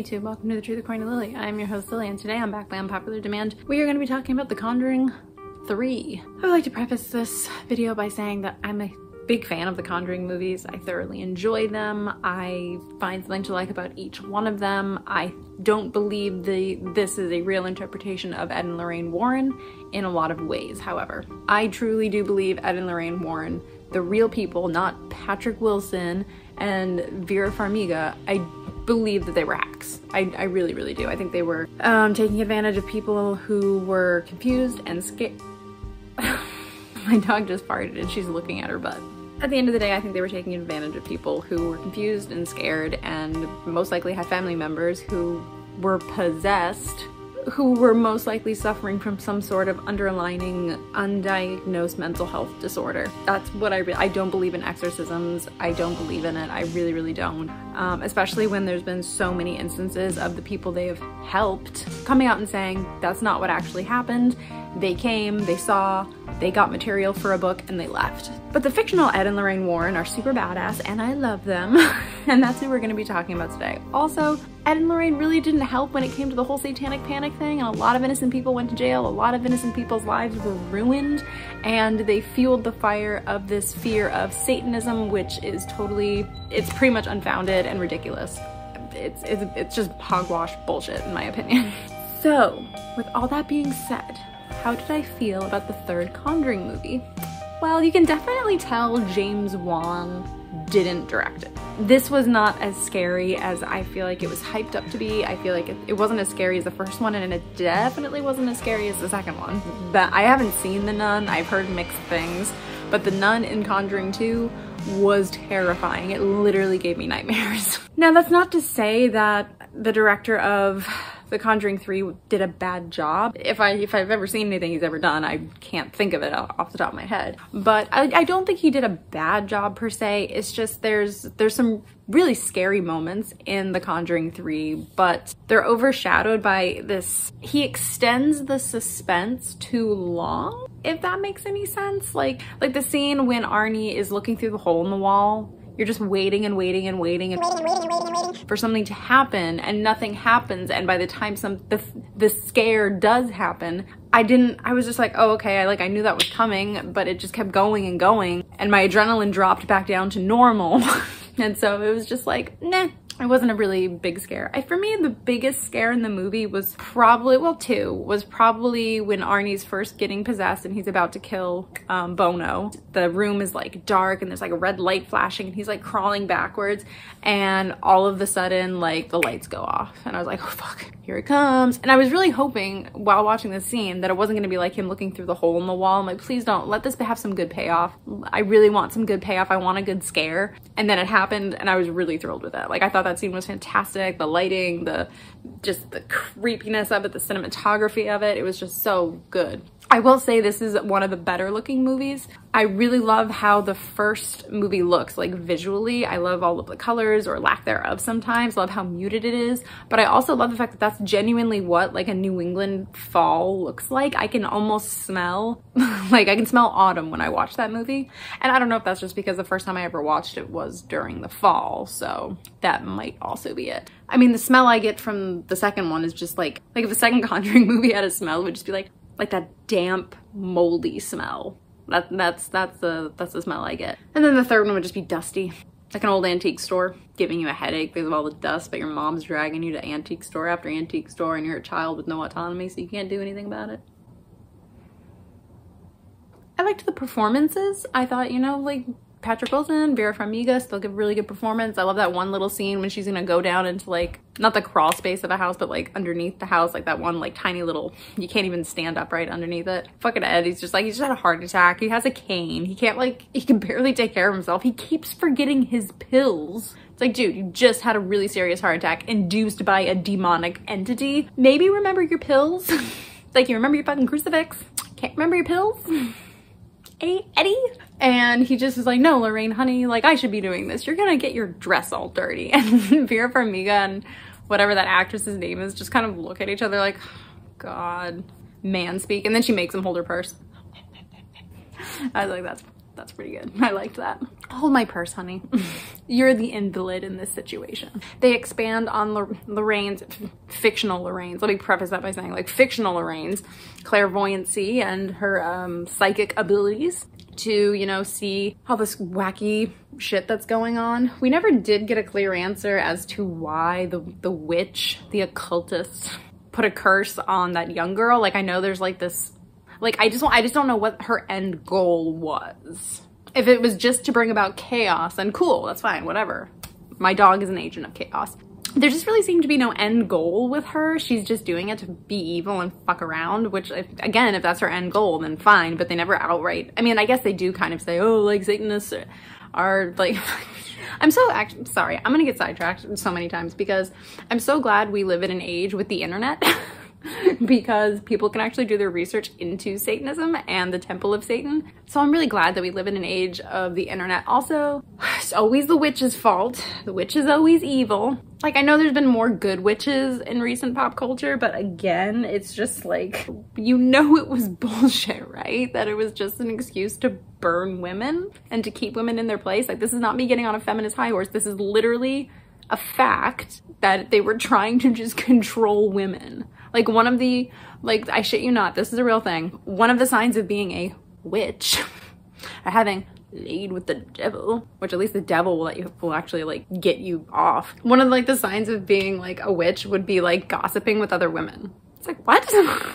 YouTube. Welcome to The Truth According to Lily. I'm your host, Lily, and today I'm back by unpopular demand. We are going to be talking about The Conjuring 3. I would like to preface this video by saying that I'm a big fan of the Conjuring movies. I thoroughly enjoy them. I find something to like about each one of them. I don't believe the this is a real interpretation of Ed and Lorraine Warren in a lot of ways, however. I truly do believe Ed and Lorraine Warren, the real people, not Patrick Wilson and Vera Farmiga, I believe that they were hacks. I, I really, really do. I think they were um, taking advantage of people who were confused and scared. My dog just farted and she's looking at her butt. At the end of the day, I think they were taking advantage of people who were confused and scared and most likely had family members who were possessed who were most likely suffering from some sort of underlining undiagnosed mental health disorder. That's what I I don't believe in exorcisms. I don't believe in it. I really, really don't. Um, especially when there's been so many instances of the people they have helped coming out and saying that's not what actually happened. They came, they saw, they got material for a book and they left. But the fictional Ed and Lorraine Warren are super badass and I love them. and that's who we're gonna be talking about today. Also, Ed and Lorraine really didn't help when it came to the whole satanic panic thing and a lot of innocent people went to jail, a lot of innocent people's lives were ruined and they fueled the fire of this fear of Satanism which is totally, it's pretty much unfounded and ridiculous. It's, it's, it's just hogwash bullshit in my opinion. So, with all that being said, how did I feel about the third Conjuring movie? Well, you can definitely tell James Wan didn't direct it. This was not as scary as I feel like it was hyped up to be. I feel like it, it, wasn't as scary as the first one and it definitely wasn't as scary as the second one. But I haven't seen The Nun, I've heard mixed things, but The Nun in Conjuring 2 was terrifying. It literally gave me nightmares. now that's not to say that the director of the Conjuring 3 did a bad job. If, I, if I've ever seen anything he's ever done, I can't think of it off the top of my head. But I, I don't think he did a bad job per se. It's just there's, there's some really scary moments in The Conjuring 3, but they're overshadowed by this. He extends the suspense too long, if that makes any sense. Like, like the scene when Arne is looking through the hole in the wall you're just waiting and waiting and waiting and, waiting, waiting, waiting, waiting for something to happen and nothing happens. And by the time some the, the scare does happen, I didn't, I was just like, oh, okay. I like, I knew that was coming, but it just kept going and going. And my adrenaline dropped back down to normal. and so it was just like, nah, it wasn't a really big scare. I, for me, the biggest scare in the movie was probably, well, two, was probably when Arne's first getting possessed and he's about to kill um, Bono. The room is like dark and there's like a red light flashing and he's like crawling backwards and all of a sudden like the lights go off and I was like, oh fuck, here it comes. And I was really hoping while watching this scene that it wasn't gonna be like him looking through the hole in the wall. I'm like, please don't, let this have some good payoff. I really want some good payoff. I want a good scare. And then it happened and I was really thrilled with it. Like I thought that scene was fantastic. The lighting, the just the creepiness of it, the cinematography of it, it was just so good. I will say this is one of the better looking movies. I really love how the first movie looks like visually. I love all of the colors or lack thereof sometimes. Love how muted it is. But I also love the fact that that's genuinely what like a New England fall looks like. I can almost smell, like I can smell autumn when I watch that movie. And I don't know if that's just because the first time I ever watched it was during the fall. So that might also be it. I mean, the smell I get from the second one is just like, like if the second Conjuring movie had a smell, it would just be like, like that damp, moldy smell. That, that's, that's the, that's the smell I get. And then the third one would just be dusty. Like an old antique store giving you a headache because of all the dust, but your mom's dragging you to antique store after antique store and you're a child with no autonomy, so you can't do anything about it. I liked the performances. I thought, you know, like Patrick Wilson, Vera Farmiga still give really good performance. I love that one little scene when she's gonna go down into like, not the crawl space of a house, but like underneath the house, like that one like tiny little, you can't even stand up right underneath it. Fucking Ed, he's just like, he's just had a heart attack. He has a cane. He can't like, he can barely take care of himself. He keeps forgetting his pills. It's like, dude, you just had a really serious heart attack induced by a demonic entity. Maybe remember your pills. like you remember your fucking crucifix. Can't remember your pills. Hey, Eddie? And he just is like, no, Lorraine, honey, like I should be doing this. You're gonna get your dress all dirty. And Vera Farmiga and whatever that actress's name is just kind of look at each other like, God, man speak. And then she makes him hold her purse. I was like, that's That's pretty good. I liked that. Hold my purse, honey. You're the invalid in this situation. They expand on L Lorraine's, fictional Lorraine's, let me preface that by saying like fictional Lorraine's clairvoyancy and her um, psychic abilities to, you know, see all this wacky shit that's going on. We never did get a clear answer as to why the, the witch, the occultist, put a curse on that young girl. Like I know there's like this, like I just want, I just don't know what her end goal was. If it was just to bring about chaos, then cool, that's fine, whatever. My dog is an agent of chaos. There just really seemed to be no end goal with her. She's just doing it to be evil and fuck around, which if, again, if that's her end goal, then fine, but they never outright, I mean, I guess they do kind of say, oh, like Satanists are, like, I'm so actually sorry. I'm gonna get sidetracked so many times because I'm so glad we live in an age with the internet because people can actually do their research into Satanism and the Temple of Satan. So I'm really glad that we live in an age of the internet. Also, it's always the witch's fault. The witch is always evil. Like, I know there's been more good witches in recent pop culture, but again, it's just like, you know it was bullshit, right? That it was just an excuse to burn women and to keep women in their place. Like, this is not me getting on a feminist high horse. This is literally a fact that they were trying to just control women. Like one of the, like I shit you not, this is a real thing. One of the signs of being a witch, having laid with the devil, which at least the devil will let you will actually like get you off. One of like the signs of being like a witch would be like gossiping with other women. It's like, what?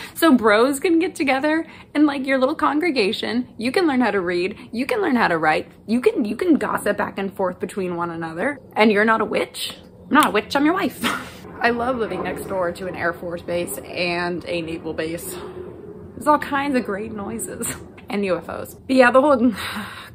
so bros can get together and like your little congregation, you can learn how to read, you can learn how to write, you can you can gossip back and forth between one another, and you're not a witch. I'm not a witch, I'm your wife. I love living next door to an Air Force base and a naval base. There's all kinds of great noises and UFOs. But yeah, the whole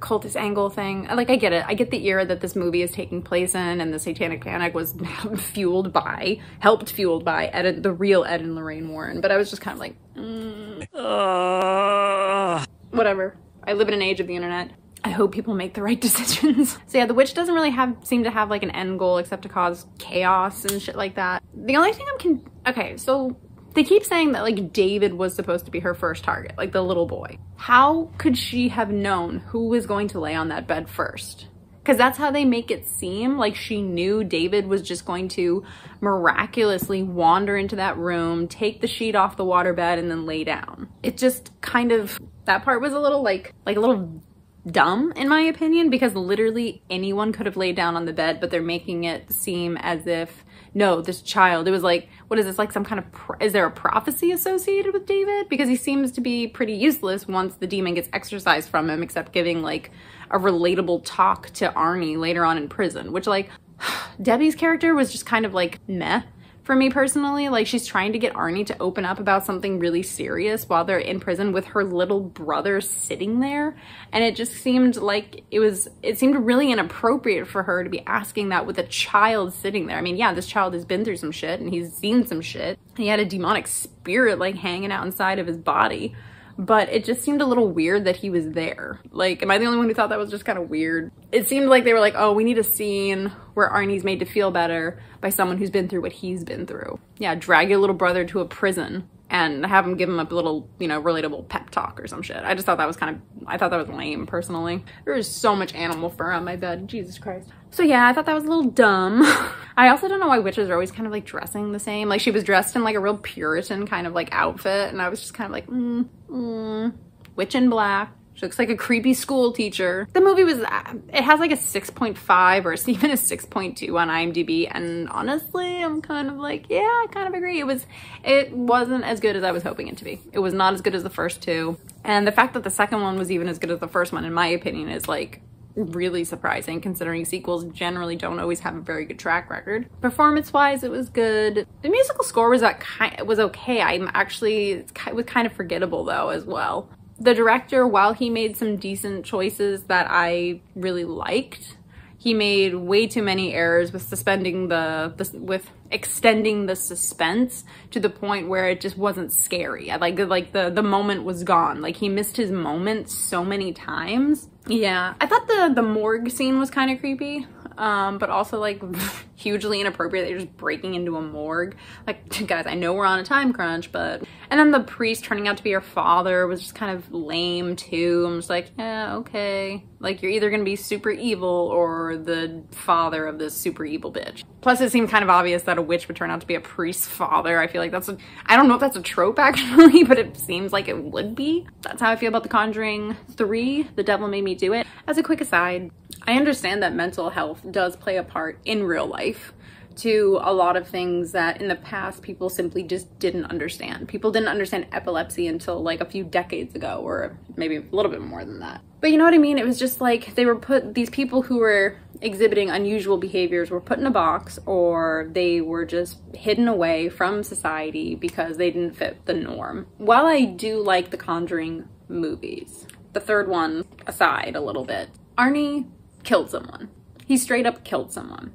cultist angle thing, like I get it. I get the era that this movie is taking place in and the Satanic Panic was fueled by, helped fueled by Ed, the real Ed and Lorraine Warren. But I was just kind of like, mm, uh. whatever. I live in an age of the internet. I hope people make the right decisions. so yeah, the witch doesn't really have seem to have like an end goal except to cause chaos and shit like that. The only thing I'm can okay, so they keep saying that like David was supposed to be her first target, like the little boy. How could she have known who was going to lay on that bed first? Because that's how they make it seem like she knew David was just going to miraculously wander into that room, take the sheet off the waterbed, and then lay down. It just kind of, that part was a little like, like a little dumb in my opinion because literally anyone could have laid down on the bed but they're making it seem as if no this child it was like what is this like some kind of is there a prophecy associated with david? Because he seems to be pretty useless once the demon gets exorcised from him except giving like a relatable talk to arne later on in prison which like debbie's character was just kind of like meh for me personally. Like she's trying to get Arne to open up about something really serious while they're in prison with her little brother sitting there. And it just seemed like it was, it seemed really inappropriate for her to be asking that with a child sitting there. I mean, yeah, this child has been through some shit and he's seen some shit. He had a demonic spirit like hanging out inside of his body but it just seemed a little weird that he was there. Like, am I the only one who thought that was just kind of weird? It seemed like they were like, oh, we need a scene where Arne's made to feel better by someone who's been through what he's been through. Yeah, drag your little brother to a prison and have him give him a little, you know, relatable pep talk or some shit. I just thought that was kind of, I thought that was lame personally. There is so much animal fur on my bed, Jesus Christ. So yeah, I thought that was a little dumb. I also don't know why witches are always kind of like dressing the same. Like she was dressed in like a real Puritan kind of like outfit and I was just kind of like, mm, mm, witch in black. She looks like a creepy school teacher. The movie was, uh, it has like a 6.5 or even a 6.2 on IMDb. And honestly, I'm kind of like, yeah, I kind of agree. It was, it wasn't as good as I was hoping it to be. It was not as good as the first two. And the fact that the second one was even as good as the first one, in my opinion, is like really surprising considering sequels generally don't always have a very good track record. Performance wise, it was good. The musical score was that kind was okay. I'm actually it was kind of forgettable though as well. The director, while he made some decent choices that I really liked, he made way too many errors with suspending the, the, with extending the suspense to the point where it just wasn't scary. Like like the the moment was gone. Like he missed his moment so many times. Yeah, I thought the the morgue scene was kind of creepy. Um, but also like hugely inappropriate. They're just breaking into a morgue. Like, guys, I know we're on a time crunch, but. And then the priest turning out to be her father was just kind of lame too. I'm just like, yeah, okay. Like, you're either gonna be super evil or the father of this super evil bitch. Plus, it seemed kind of obvious that a witch would turn out to be a priest's father. I feel like that's a, I don't know if that's a trope actually, but it seems like it would be. That's how I feel about The Conjuring 3, The Devil Made Me Do It. As a quick aside, I understand that mental health does play a part in real life to a lot of things that in the past people simply just didn't understand. People didn't understand epilepsy until like a few decades ago or maybe a little bit more than that. But you know what I mean? It was just like they were put, these people who were exhibiting unusual behaviors were put in a box or they were just hidden away from society because they didn't fit the norm. While I do like the Conjuring movies, the third one aside a little bit, Arne killed someone. He straight up killed someone.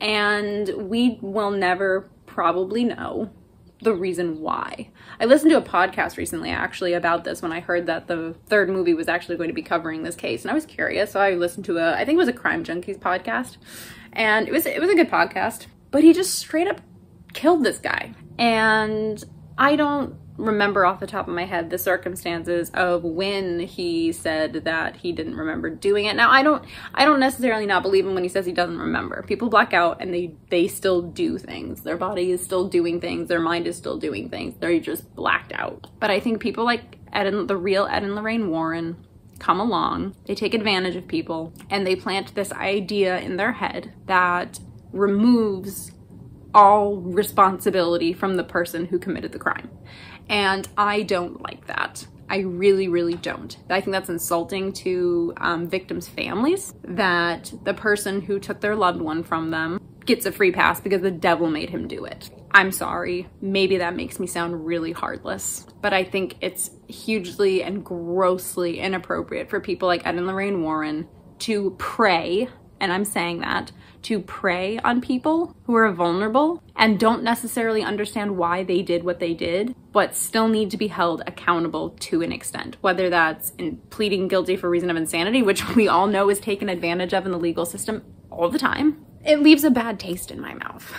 And we will never probably know the reason why. I listened to a podcast recently actually about this when I heard that the third movie was actually going to be covering this case and I was curious so I listened to a I think it was a Crime Junkies podcast and it was it was a good podcast but he just straight up killed this guy and I don't remember off the top of my head the circumstances of when he said that he didn't remember doing it. Now I don't I don't necessarily not believe him when he says he doesn't remember. People black out and they they still do things. Their body is still doing things, their mind is still doing things. They're just blacked out. But I think people like Ed and the real Ed and Lorraine Warren come along, they take advantage of people and they plant this idea in their head that removes all responsibility from the person who committed the crime. And I don't like that. I really, really don't. I think that's insulting to um, victims' families that the person who took their loved one from them gets a free pass because the devil made him do it. I'm sorry. Maybe that makes me sound really heartless, but I think it's hugely and grossly inappropriate for people like Ed and Lorraine Warren to pray, and I'm saying that, to prey on people who are vulnerable and don't necessarily understand why they did what they did, but still need to be held accountable to an extent, whether that's in pleading guilty for reason of insanity, which we all know is taken advantage of in the legal system all the time. It leaves a bad taste in my mouth.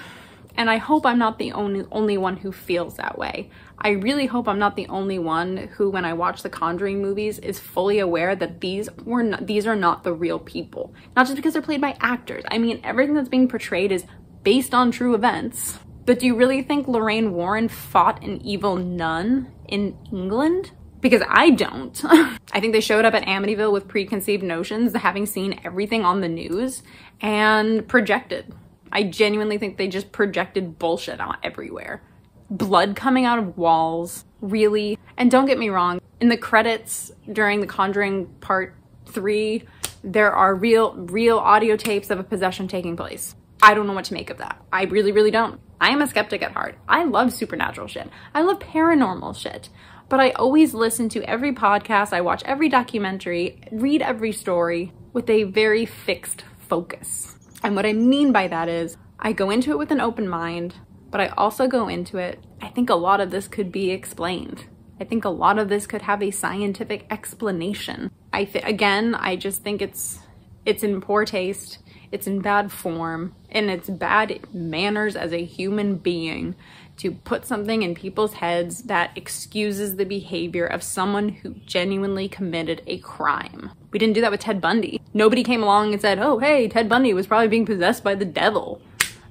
And I hope I'm not the only, only one who feels that way. I really hope I'm not the only one who, when I watch the Conjuring movies, is fully aware that these were not, these are not the real people. Not just because they're played by actors. I mean, everything that's being portrayed is based on true events. But do you really think Lorraine Warren fought an evil nun in England? Because I don't. I think they showed up at Amityville with preconceived notions, having seen everything on the news, and projected. I genuinely think they just projected bullshit out everywhere blood coming out of walls, really. And don't get me wrong, in the credits during The Conjuring Part 3, there are real, real audio tapes of a possession taking place. I don't know what to make of that. I really, really don't. I am a skeptic at heart. I love supernatural shit. I love paranormal shit. But I always listen to every podcast, I watch every documentary, read every story with a very fixed focus. And what I mean by that is I go into it with an open mind but I also go into it, I think a lot of this could be explained. I think a lot of this could have a scientific explanation. I again, I just think it's it's in poor taste, it's in bad form, and it's bad manners as a human being to put something in people's heads that excuses the behavior of someone who genuinely committed a crime. We didn't do that with Ted Bundy. Nobody came along and said, oh, hey, Ted Bundy was probably being possessed by the devil.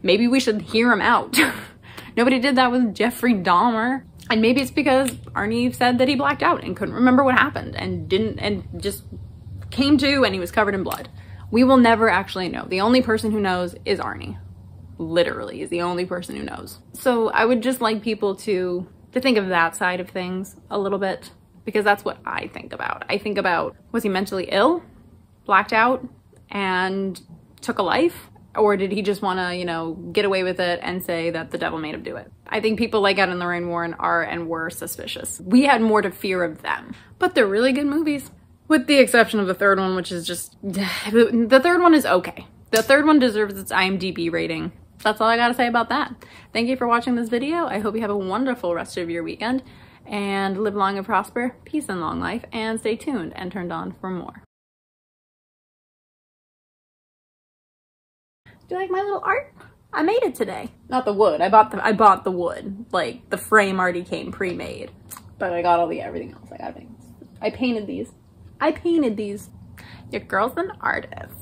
Maybe we should hear him out. Nobody did that with Jeffrey Dahmer. And maybe it's because Arne said that he blacked out and couldn't remember what happened and didn't, and just came to and he was covered in blood. We will never actually know. The only person who knows is Arne. Literally is the only person who knows. So I would just like people to, to think of that side of things a little bit because that's what I think about. I think about, was he mentally ill, blacked out, and took a life? Or did he just want to, you know, get away with it and say that the devil made him do it? I think people like Ed and Lorraine Warren are and were suspicious. We had more to fear of them. But they're really good movies. With the exception of the third one, which is just... The third one is okay. The third one deserves its IMDb rating. That's all I gotta say about that. Thank you for watching this video. I hope you have a wonderful rest of your weekend and live long and prosper, peace and long life, and stay tuned and turned on for more. Do you like my little art? I made it today. Not the wood. I bought the I bought the wood. Like the frame already came pre-made. But I got all the everything else. I got things. I painted these. I painted these. Your girl's an artist.